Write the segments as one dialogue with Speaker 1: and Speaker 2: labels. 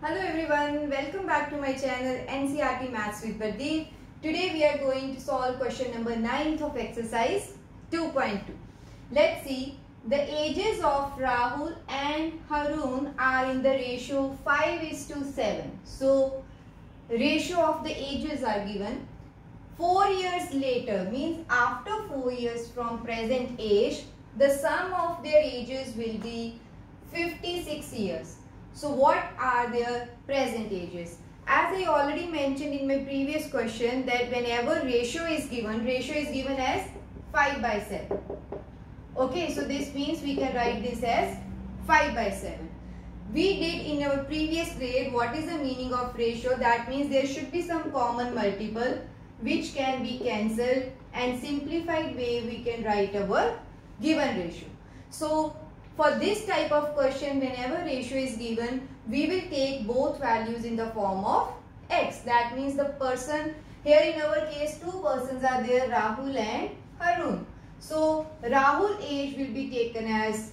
Speaker 1: Hello everyone, welcome back to my channel NCERT Maths with Bardeep. Today we are going to solve question number 9th of exercise 2.2. Let's see, the ages of Rahul and Harun are in the ratio 5 is to 7. So, ratio of the ages are given. 4 years later means after 4 years from present age, the sum of their ages will be 56 years. So what are their present ages? As I already mentioned in my previous question that whenever ratio is given, ratio is given as 5 by 7. Okay, so this means we can write this as 5 by 7. We did in our previous grade what is the meaning of ratio. That means there should be some common multiple which can be cancelled and simplified way we can write our given ratio. So for this type of question, whenever ratio is given, we will take both values in the form of x. That means the person, here in our case, two persons are there, Rahul and Harun. So, Rahul age will be taken as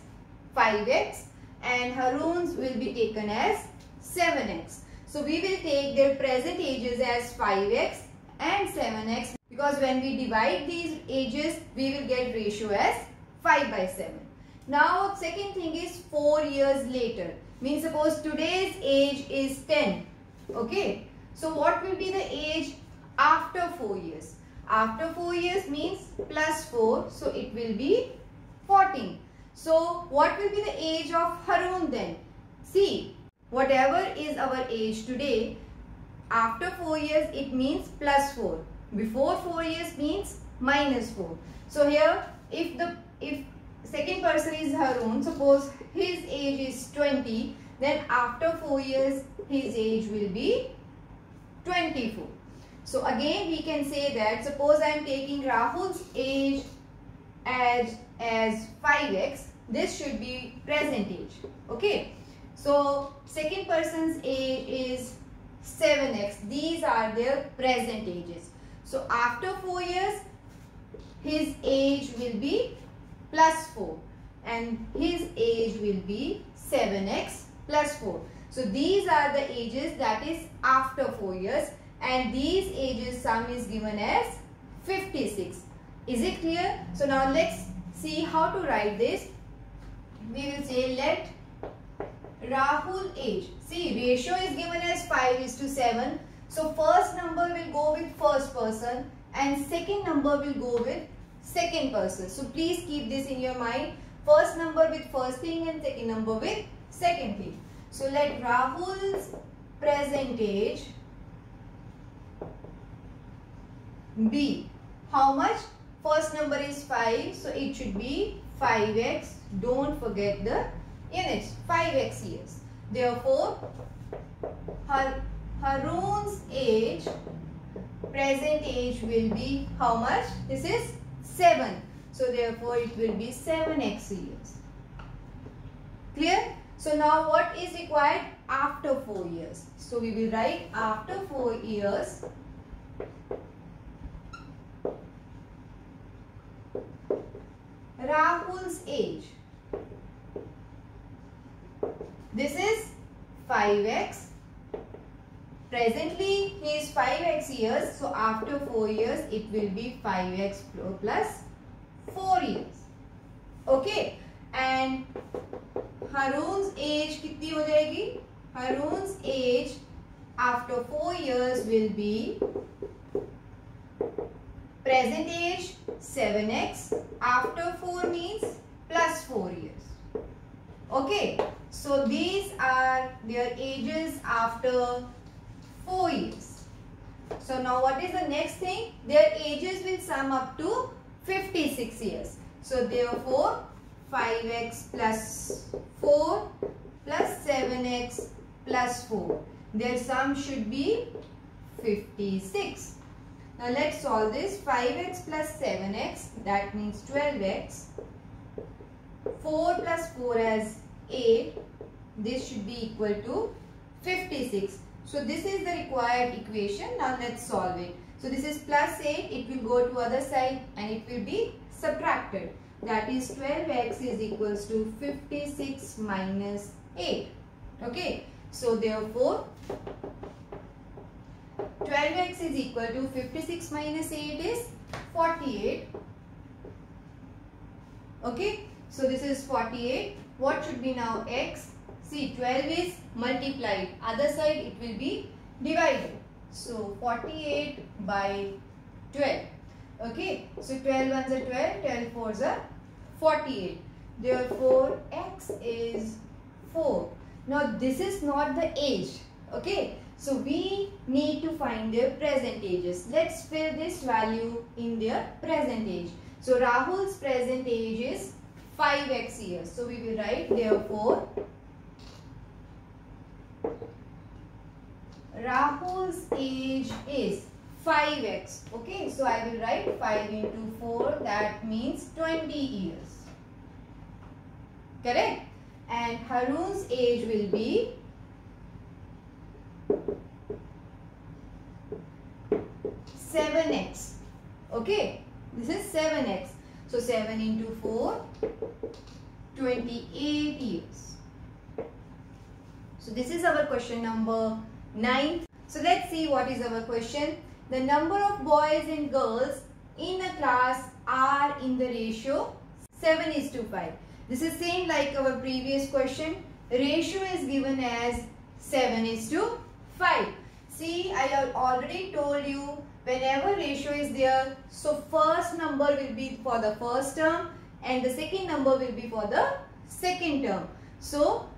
Speaker 1: 5x and Harun's will be taken as 7x. So, we will take their present ages as 5x and 7x because when we divide these ages, we will get ratio as 5 by 7. Now second thing is 4 years later. Means suppose today's age is 10. Okay. So what will be the age after 4 years? After 4 years means plus 4. So it will be 14. So what will be the age of Harun then? See, whatever is our age today, after 4 years it means plus 4. Before 4 years means minus 4. So here if the if second person is Harun. Suppose his age is 20. Then after 4 years, his age will be 24. So again, we can say that suppose I am taking Rahul's age as, as 5x. This should be present age. Okay. So second person's age is 7x. These are their present ages. So after 4 years, his age will be plus 4 and his age will be 7x plus 4. So these are the ages that is after 4 years and these ages sum is given as 56. Is it clear? So now let's see how to write this. We will say let Rahul age. See ratio is given as 5 is to 7. So first number will go with first person and second number will go with second person. So please keep this in your mind. First number with first thing and second number with second thing. So let Rahul's present age be how much? First number is 5. So it should be 5x. Don't forget the units. 5x years. Therefore, Har Harun's age, present age will be how much? This is 7. So therefore it will be 7x years. Clear? So now what is required after 4 years? So we will write after 4 years Rahul's age. This is 5x Presently, is 5x years. So, after 4 years, it will be 5x plus 4 years. Okay. And Harun's age कितनी हो जाएगी? Harun's age after 4 years will be present age 7x after 4 means plus 4 years. Okay. So, these are their ages after 4 years. so now what is the next thing? Their ages will sum up to 56 years. So therefore 5x plus 4 plus 7x plus 4. Their sum should be 56. Now let's solve this. 5x plus 7x that means 12x. 4 plus 4 as 8. This should be equal to 56. So this is the required equation. Now let's solve it. So this is plus 8. It will go to other side and it will be subtracted. That is 12x is equals to 56 minus 8. Okay. So therefore 12x is equal to 56 minus 8 is 48. Okay. So this is 48. What should be now x? See 12 is multiplied. Other side it will be divided. So 48 by 12. Okay. So 12 ones are 12, 12 fours are 48. Therefore x is 4. Now this is not the age. Okay. So we need to find their present ages. Let's fill this value in their present age. So Rahul's present age is 5x years. So we will write therefore Rahul's age is 5x. Okay, so I will write 5 into 4 that means 20 years. Correct? And Harun's age will be 7x. Okay, this is 7x. So 7 into 4, 28 years. So this is our question number 9. So let's see what is our question. The number of boys and girls in a class are in the ratio 7 is to 5. This is same like our previous question. Ratio is given as 7 is to 5. See, I have already told you whenever ratio is there, so first number will be for the first term and the second number will be for the second term. So,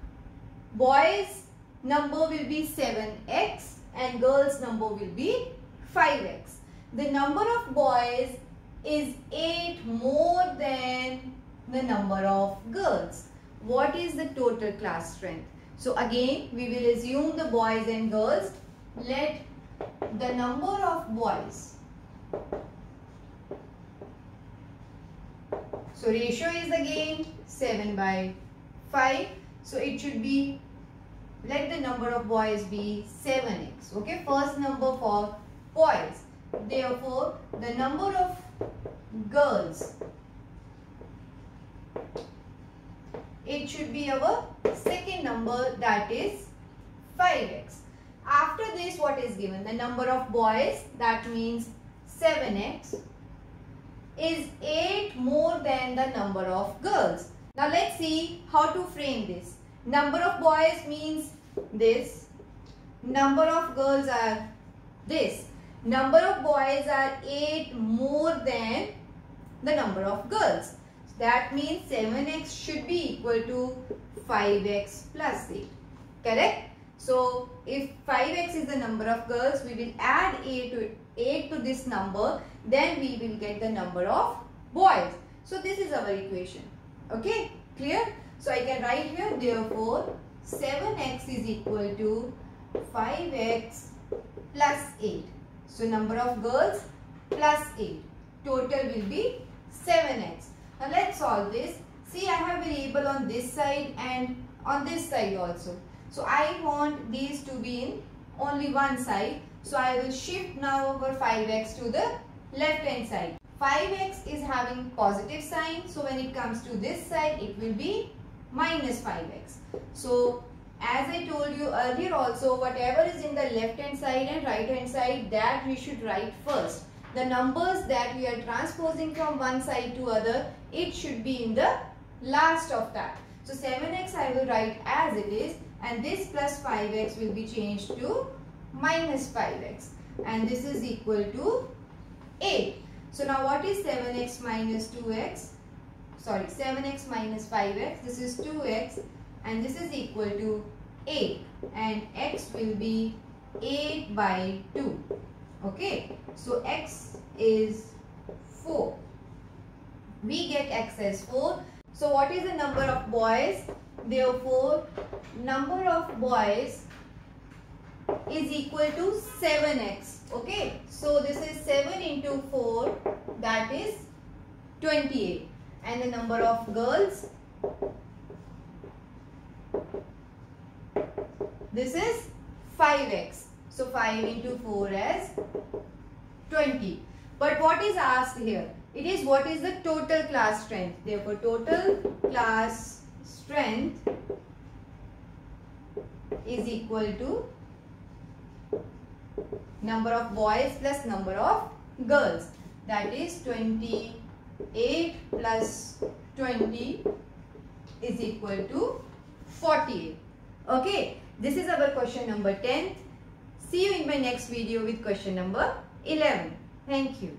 Speaker 1: boys number will be 7x and girls number will be 5x. The number of boys is 8 more than the number of girls. What is the total class strength? So again, we will assume the boys and girls let the number of boys so ratio is again 7 by 5 so it should be let the number of boys be 7x okay first number for boys therefore the number of girls it should be our second number that is 5x after this what is given? The number of boys that means 7x is 8 more than the number of girls. Now let's see how to frame this. Number of boys means this. Number of girls are this. Number of boys are 8 more than the number of girls. That means 7x should be equal to 5x plus 8. Correct? So if 5x is the number of girls, we will add 8 to, 8 to this number. Then we will get the number of boys. So this is our equation. Okay, clear? So I can write here therefore 7x is equal to 5x plus 8. So number of girls plus 8. Total will be 7x. Now let's solve this. See I have variable on this side and on this side also. So I want these to be in only one side. So I will shift now over 5x to the left hand side. 5x is having positive sign. So when it comes to this side, it will be minus 5x. So as I told you earlier also, whatever is in the left hand side and right hand side, that we should write first. The numbers that we are transposing from one side to other, it should be in the last of that. So 7x I will write as it is and this plus 5x will be changed to minus 5x and this is equal to 8. So now what is 7x minus 2x? Sorry 7x minus 5x this is 2x and this is equal to 8 and x will be 8 by 2. Okay. So x is 4. We get x as 4. So what is the number of boys? Therefore, number of boys is equal to 7x. Okay. So, this is 7 into 4 that is 28. And the number of girls this is 5x. So, 5 into 4 is 20. But what is asked here? It is what is the total class strength. Therefore, total class strength is equal to number of boys plus number of girls that is 28 plus 20 is equal to 48 okay this is our question number 10 see you in my next video with question number 11 thank you